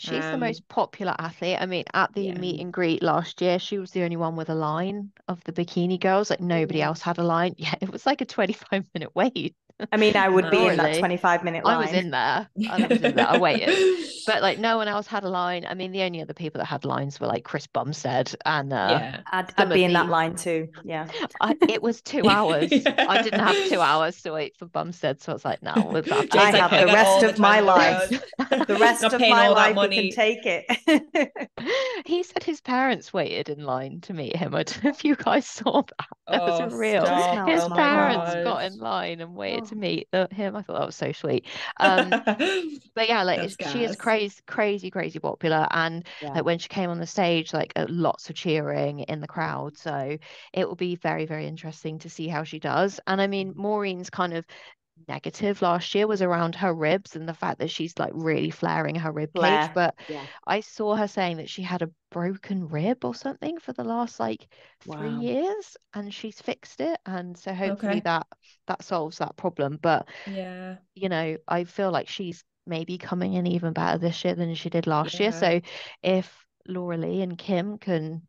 She's the Um, most popular athlete. I mean, at the yeah. meet and greet last year, she was the only one with a line of the bikini girls. Like nobody else had a line. Yeah, it was like a 25 minute wait. I mean, I would be in that 25 minute line. I was in there. I was in there. I waited. But like no one else had a line. I mean, the only other people that had lines were like Chris Bumstead and uh, yeah. I'd, I'd be in that line too. Yeah. I, it was two hours. I didn't have two hours to wait for Bumstead, so I was like, no, we'll have to I Jade's have like, the rest all of my time in the life. The rest Not of my life, we money. can take it. He said his parents waited in line to meet him. I don't know if you guys saw that. That Oh, was real. stop. His Oh parents got in line and waited to meet the, him. I thought that was so sweet. Um, but yeah, like it's- she is crazy, crazy, crazy popular. And Yeah. like when she came on the stage, like uh, lots of cheering in the crowd. So it will be very, very interesting to see how she does. And I mean, Maureen's kind of negative last year was around her ribs and the fact that she's like really flaring her rib Flare, cage. But yeah. I saw her saying that she had a broken rib or something for the last like three Wow. years and she's fixed it. And so hopefully Okay. that that solves that problem. But Yeah. you know, I feel like she's maybe coming in even better this year than she did last year. So if Lauralie and Kim can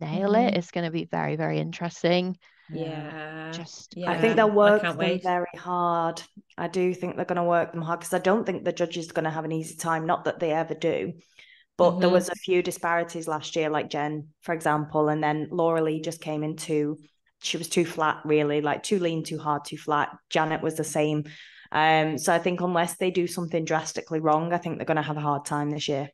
nail it, Mhm. it's going to be very, very interesting. Yeah. Just yeah. I think they'll work them very hard. I do think they're going to work them hard because I don't think the judges are going to have an easy time. Not that they ever do, but there Mhm. was a few disparities last year, like Jen, for example, and then Lauralie just came into. She was too flat, really, like too lean, too hard, too flat. Janet was the same. Um, so I think unless they do something drastically wrong, I think they're going to have a hard time this year.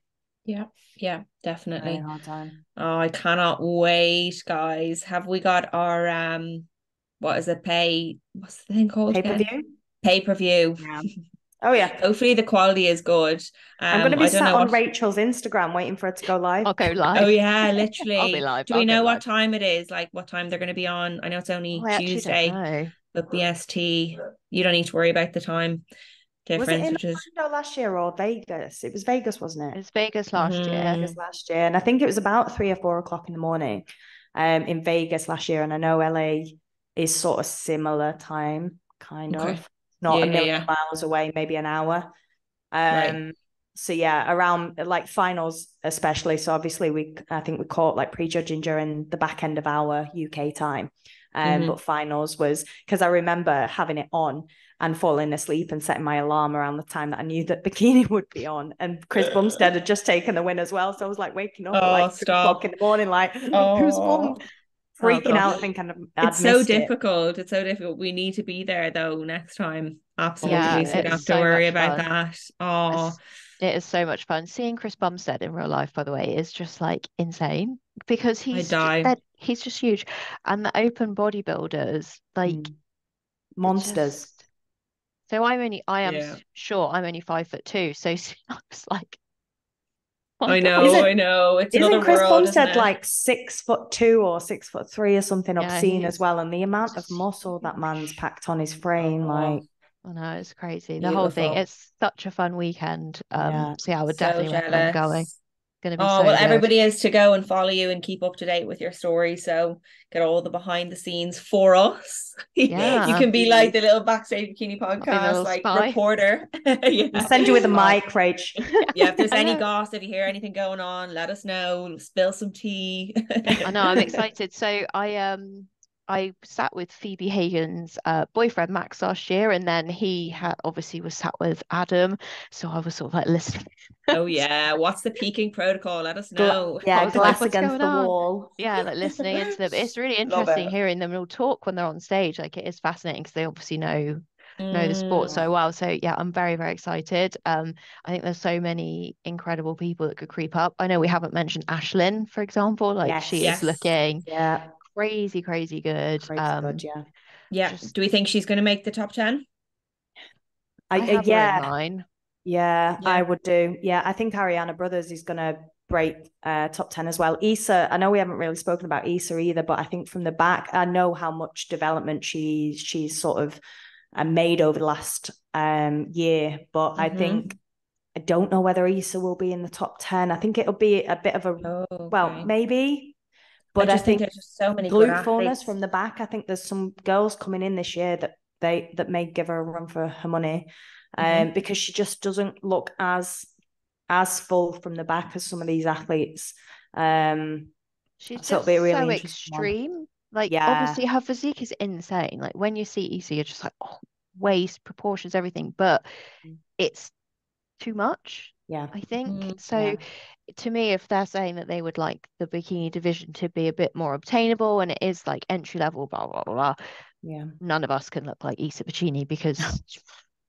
Yeah. Yeah. Very Definitely. hard time. Oh, I cannot wait, guys. Have we got our um what is it? Pay what's the thing called? Pay per view. Pay per view. Yeah. Oh yeah. Hopefully the quality is good. I'm going to Um, be I don't sat know on what- Rachel's Instagram waiting for it to go live. I'll go live. Oh yeah, literally. I'll be live. Do we I'll go know what time it is? Like what time they're going to be on? I know it's only Oh, I actually don't Tuesday, but BST. You don't need to worry about the time Was it difference, in which is Orlando last year or Vegas? It was Vegas, wasn't It it? was Vegas last Mhm. year. Vegas last year, and I think it was about three or four o'clock in the morning, um, in Vegas last year. And I know LA is sort of similar time, kind Okay. of, not Yeah, a million yeah. miles away, maybe an hour. Right. Um, so yeah, around like finals especially. So obviously we, I think we caught like prejudging during the back end of our UK time. Um, Mhm. but finals was because I remember having it on and falling asleep and setting my alarm around the time that I knew that bikini would be on. And Chris Bumstead had just taken the win as well. So I was like waking up at Oh, like three o'clock in the morning, like who's Oh. won? Freaking out, gosh. thinking I'd It's so missed it. difficult. It's so difficult. We need to be there though next time. Absolutely. Yeah, so we don't it's have to so worry much about fun. that. Oh, It's- It is so much fun. Seeing Chris Bumstead in real life, by the way, is just like insane because he's just, he's just huge. And the open bodybuilders, like Mm. it Monsters. Just- So I'm only, I am Yeah. sure I'm only five foot two. So I was like, I know, Isn't- I know. It's Isn't another Chris world, isn't Bumstead like six foot two or six foot three or something Yeah, obscene as well? And the amount of muscle that man's packed on his frame, Oh, like I know it's crazy. The whole thing. It's such a fun weekend. Um, Yeah. so yeah, I would so definitely recommend going. Jealous. Gonna be Oh, so well, good. everybody is to go and follow you and keep up to date with your story. So get all the behind the scenes for us. Yeah. you can be like the little backstage bikini podcast, like spy. reporter. yeah. I'll send you with a mic, Rach. Yeah, if there's any gossip, if you hear anything going on, let us know. Spill some tea. I know, I'm excited. So I um I sat with Phoebe Hagan's uh, boyfriend Max last year, and then he had obviously was sat with Adam. So I was sort of like listening. Oh yeah, what's the peaking protocol? Let us know. Yeah, like, glass "What's against the on?" wall. Yeah, like listening into them. It's really interesting it. hearing them all talk when they're on stage. Like it is fascinating because they obviously know know the sport Mm. so well. So yeah, I'm very, very excited. Um, I think there's so many incredible people that could creep up. I know we haven't mentioned Ashlyn, for example. Like she Yes. is looking Yeah, crazy, crazy good. crazy Um, good. Yeah, Yeah. Just- Do we think she's going to make the top 10? I, I uh, have her in yeah, mine. yeah, Yeah. I would do. Yeah, I think Ariana Brothers is gonna break uh top 10 as well. Issa, I know we haven't really spoken about Issa either, but I think from the back, I know how much development she she's sort of uh, made over the last um year, but I Mhm. think I don't know whether Issa will be in the top 10. I think it'll be a bit of a Oh, well, maybe, But I I think think there's just so many good glute fullness athletes. from the back. I think there's some girls coming in this year that they that may give her a run for her money, um, Mhm. because she just doesn't look as as full from the back as some of these athletes. Um, She's So just be really so interesting one. extreme. Like Yeah. obviously her physique is insane. Like when you see EC, you're just like, oh, waist, proportions, everything. But Mm. it's too much, yeah, I think. Mm, So yeah. to me, if they're saying that they would like the bikini division to be a bit more obtainable and it is like entry level, blah blah blah, blah, yeah. none of us can look like Issa Pecini because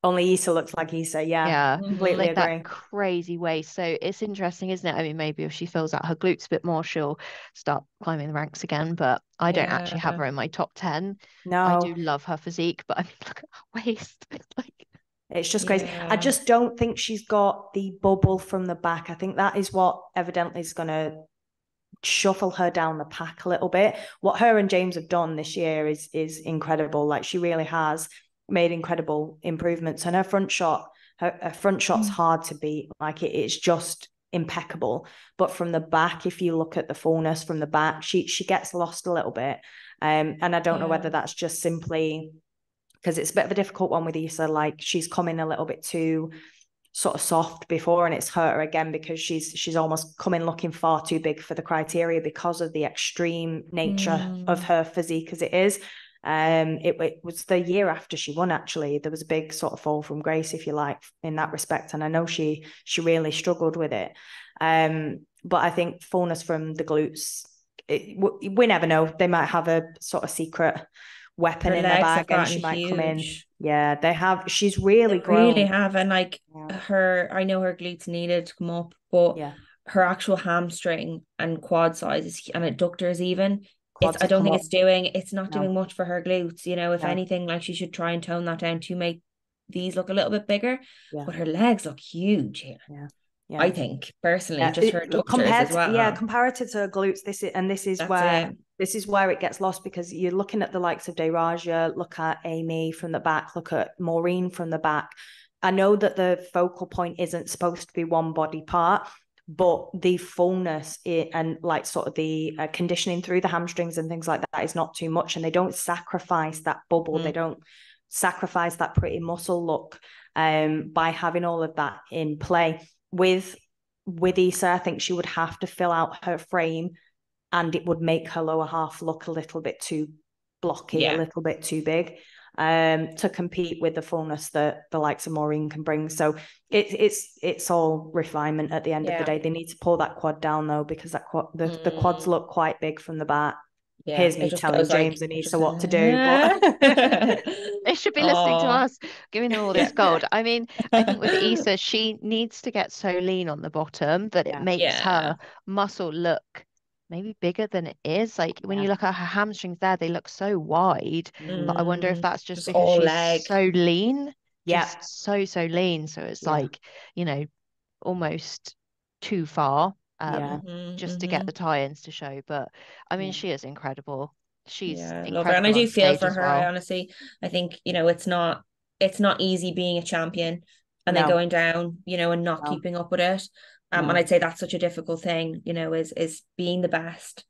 Only Issa looks like Issa. Yeah, yeah, completely like agree. that crazy waist. So it's interesting, isn't it? I mean, maybe if she fills out her glutes a bit more, she'll start climbing the ranks again. But I don't actually have her in my top 10. No, I do love her physique, but I mean, look at her waist. It's like, It's just crazy. Yeah. I just don't think she's got the bubble from the back. I think that is what evidently is going to shuffle her down the pack a little bit. What her and James have done this year is is incredible. Like she really has. made incredible improvements, and her front shot, her, her front shot's mm. hard to beat. Like it, it's just impeccable. But from the back, if you look at the fullness from the back, she she gets lost a little bit. Um, and I don't yeah. know whether that's just simply because it's a bit of a difficult one with Issa. Like she's coming a little bit too sort of soft before and it's hurt her again because she's she's almost coming looking far too big for the criteria because of the extreme nature mm. of her physique as it is um it, it was the year after she won actually there was a big sort of fall from grace if you like in that respect and i know she she really struggled with it um but i think fullness from the glutes it, we never know they might have a sort of secret weapon her in the bag and she might huge. come in. Yeah, they have. She's really they grown. Really have, and like yeah. her, I know her glutes needed to come up, but yeah. her actual hamstring and quad size is, and adductors even. It's, I don't think up. it's doing. It's not no. doing much for her glutes. You know, if no. anything, like she should try and tone that down to make these look a little bit bigger. Yeah. But her legs look huge here. Yeah. Yeah. I think personally, yeah. just her compared well. Yeah, comparative to her glutes, this is and this is That's where it. this is where it gets lost because you're looking at the likes of Dayraja, look at Amy from the back, look at Maureen from the back. I know that the focal point isn't supposed to be one body part, but the fullness and like sort of the uh, conditioning through the hamstrings and things like that is not too much, and they don't sacrifice that bubble. Mm. They don't sacrifice that pretty muscle look um, by having all of that in play with with Issa, I think she would have to fill out her frame and it would make her lower half look a little bit too blocky, yeah. a little bit too big um, to compete with the fullness that the likes of Maureen can bring. So it's it's it's all refinement at the end yeah. of the day. They need to pull that quad down though, because that quad the, mm. the quads mm. look quite big from the back yeah, here's me telling James like, and Issa what to do. Yeah. they should be listening to us, giving them all this gold. I mean, I think with Issa, she needs to get so lean on the bottom that it makes yeah. her muscle look maybe bigger than it is. Like when you look at her hamstrings there, they look so wide. Mm. But I wonder if mm, that's just, just because she's leg. so lean. Yeah. so, so lean. So it's like, you know, almost too far um, yeah. Mm-hmm, just to get mm-hmm. the tie-ins to show. But I mean, yeah. she is incredible. She's yeah, love her, and I do feel for her. Well. honestly, I think you know it's not it's not easy being a champion and no. then going down, you know, and not no. keeping up with it. Um, no. and I'd say that's such a difficult thing, you know, is is being the best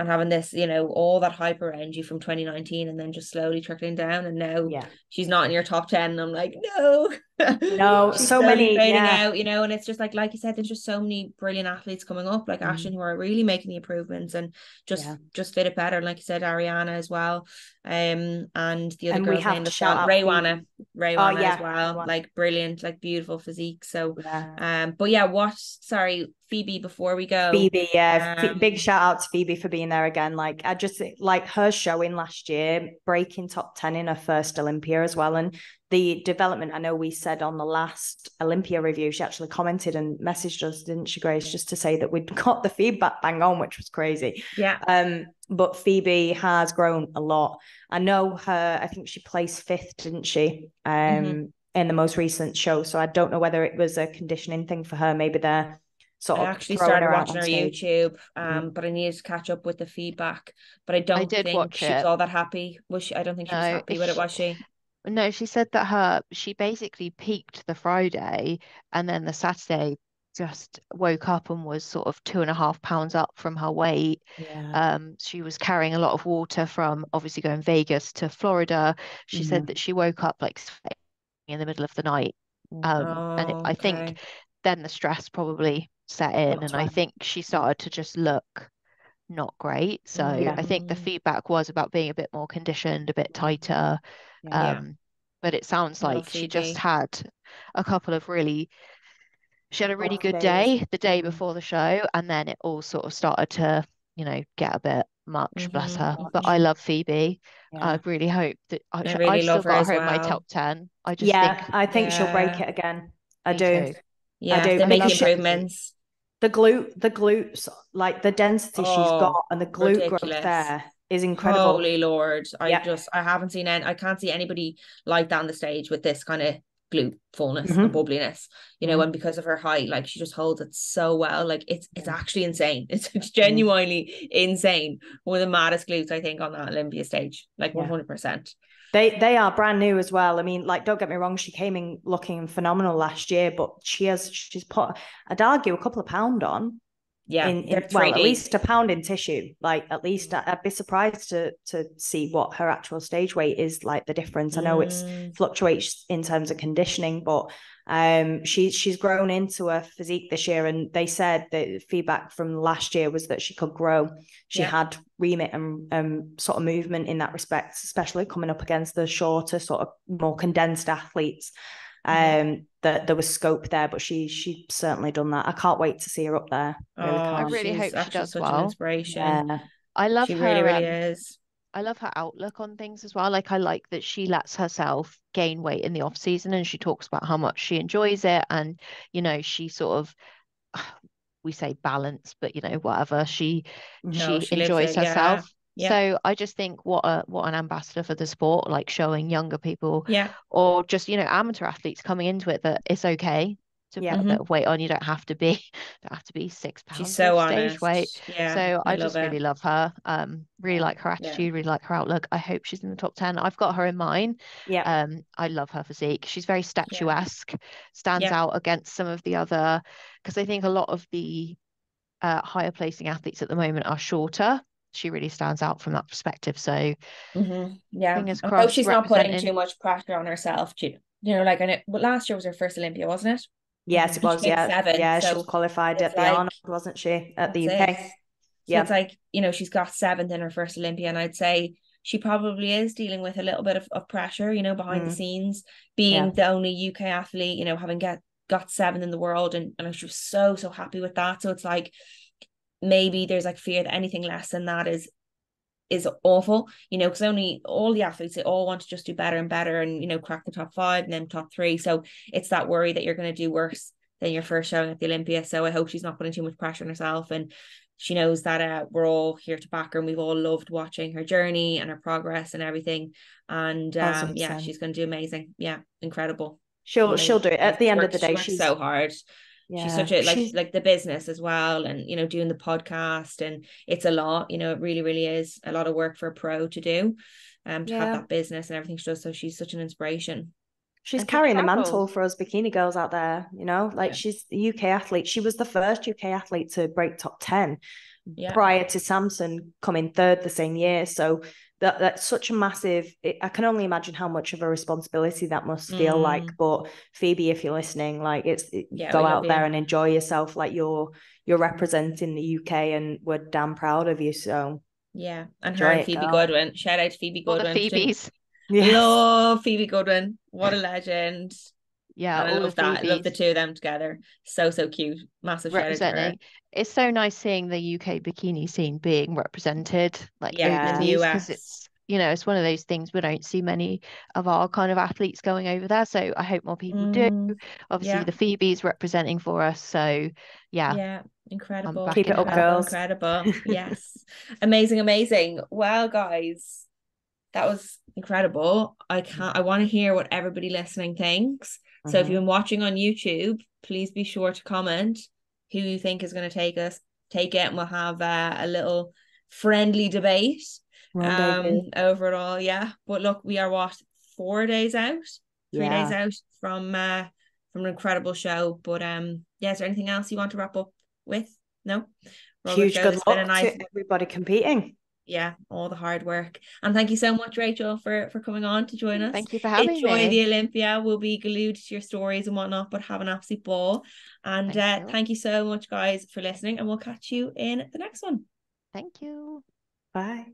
and having this, you know, all that hype around you from 2019 and then just slowly trickling down. And now yeah. she's not in your top 10. And I'm like, no, no, so many fading yeah. out, you know, and it's just like, like you said, there's just so many brilliant athletes coming up, like mm. Ashton, who are really making the improvements and just yeah. just fit it better. And like you said, Ariana as well. Um, and the other and girls in the shot, Raywana, Raywana oh, yeah. as well, like brilliant, like beautiful physique. So, um, but yeah, what? Sorry, Phoebe. Before we go, Phoebe, yeah, um, big shout out to Phoebe for being there again. Like I just like her showing last year, breaking top ten in her first Olympia as well, and the development. I know we said on the last Olympia review, she actually commented and messaged us, didn't she, Grace, just to say that we'd got the feedback bang on, which was crazy. Yeah. Um, but Phoebe has grown a lot. I know her, I think she placed fifth, didn't she? Um, mm-hmm. in the most recent show. So I don't know whether it was a conditioning thing for her. Maybe they're sort I actually started her watching her. YouTube, um, mm-hmm. but I needed to catch up with the feedback. But I don't I think she was all that happy. Was she? I don't think she was no, happy with it. Was she? No, she said that her she basically peaked the Friday and then the Saturday just woke up and was sort of two and a half pounds up from her weight. Yeah. Um, she was carrying a lot of water from obviously going Vegas to Florida. She mm. said mm-hmm. that she woke up like in the middle of the night. Um, oh, and it, I think then the stress probably set in, That's and right. I think she started to just look not great. So yeah. I think the feedback was about being a bit more conditioned, a bit tighter. Yeah. Um, but it sounds like she just had a couple of really she had a really good day the day mm-hmm. before the show and then it all sort of started to you know get a bit much mm-hmm. bless her but i love phoebe yeah. i really hope that i, I, really I still got her, her well. in my top 10 i just yeah think, i think yeah. she'll break it again i Me do too. yeah I do. they make improvements the glute the glutes like the density oh, she's got and the glute ridiculous. growth there is incredible. Holy Lord. I yeah. just I haven't seen any I can't see anybody like that on the stage with this kind of glute fullness mm-hmm. and bubbliness, you know, mm-hmm. and because of her height, like she just holds it so well. Like it's it's actually insane. It's, it's mm-hmm. genuinely insane. One of the maddest glutes, I think, on that Olympia stage. Like one hundred percent. They they are brand new as well. I mean, like, don't get me wrong, she came in looking phenomenal last year, but she has she's put I'd argue a couple of pound on. Yeah, in, in well, at least a pound in tissue. Like at least mm. I'd be surprised to to see what her actual stage weight is like the difference. I know mm. it's fluctuates in terms of conditioning, but um, she she's grown into a physique this year, and they said the feedback from last year was that she could grow. She yeah. had remit and um, sort of movement in that respect, especially coming up against the shorter, sort of more condensed athletes. Mm-hmm. Um, that there was scope there, but she she certainly done that. I can't wait to see her up there. Really oh, I really hope she does well. An inspiration. Yeah. I love she her. Really, really um, is. I love her outlook on things as well. Like I like that she lets herself gain weight in the off season and she talks about how much she enjoys it and you know she sort of we say balance but you know whatever she no, she, she enjoys it, herself. Yeah. So I just think what a what an ambassador for the sport, like showing younger people, yeah, or just you know amateur athletes coming into it that it's okay to yeah. put a bit of weight on. You don't have to be don't have to be six pounds She's so stage honest. weight. Yeah. So I, I just really love her. Um, really like her attitude, yeah. really like her outlook. I hope she's in the top ten. I've got her in mind. Yeah. Um, I love her physique. She's very statuesque, yeah. stands out against some of the other because I think a lot of the uh, higher placing athletes at the moment are shorter she really stands out from that perspective. So, mm-hmm. yeah, fingers crossed. I hope she's not putting too much pressure on herself. To, you know, like, and it, well, last year was her first Olympia, wasn't it? Yes, it was. Yeah, seven, yeah, so she was qualified at the like, Arnold, wasn't she, at the UK? So yeah, it's like you know she's got seventh in her first Olympia, and I'd say she probably is dealing with a little bit of, of pressure, you know, behind mm. the scenes, being yeah. the only UK athlete, you know, having get got seven in the world, and and she was so so happy with that. So it's like maybe there's like fear that anything less than that is is awful, you know, because only all the athletes they all want to just do better and better and you know crack the top five and then top three. So it's that worry that you're going to do worse than your first showing at the Olympia. So I hope she's not putting too much pressure on herself and she knows that uh, we're all here to back her and we've all loved watching her journey and her progress and everything. And um, yeah, she's going to do amazing. Yeah, incredible. She'll she'll do it at the end of the day. She's so hard yeah. she's such a like she's... like the business as well and you know doing the podcast and it's a lot you know it really really is a lot of work for a pro to do um to yeah. have that business and everything she does so she's such an inspiration she's and carrying the mantle for us bikini girls out there you know like yeah. she's the uk athlete she was the first uk athlete to break top 10 yeah. prior to samson coming third the same year so that that's such a massive it, i can only imagine how much of a responsibility that must feel mm. like but phoebe if you're listening like it's it, yeah, go out there and enjoy yourself like you're you're representing the uk and we're damn proud of you so yeah and her and phoebe Godwin. shout out to phoebe godwin all the phoebes yes. love phoebe godwin what a legend yeah, I love that. I love the two of them together. So so cute. Massive representing. It's so nice seeing the UK bikini scene being represented, like yeah, in the US. It's you know it's one of those things we don't see many of our kind of athletes going over there. So I hope more people mm, do. Obviously, yeah. the Phoebe's representing for us. So yeah, yeah, incredible. Keep it up, girls. Incredible. yes, amazing, amazing. Well, guys, that was incredible. I can't. I want to hear what everybody listening thinks. So if mm-hmm. you've been watching on YouTube, please be sure to comment who you think is going to take us, take it, and we'll have uh, a little friendly debate um, over it all. Yeah, but look, we are what four days out, three yeah. days out from uh, from an incredible show. But um, yeah, is there anything else you want to wrap up with? No. Huge good luck nice... to everybody competing yeah, all the hard work. And thank you so much, Rachel, for for coming on to join us. Thank you for having Enjoy me. Enjoy the Olympia. We'll be glued to your stories and whatnot, but have an absolute ball. And thank, uh, you. thank you so much, guys, for listening. And we'll catch you in the next one. Thank you. Bye.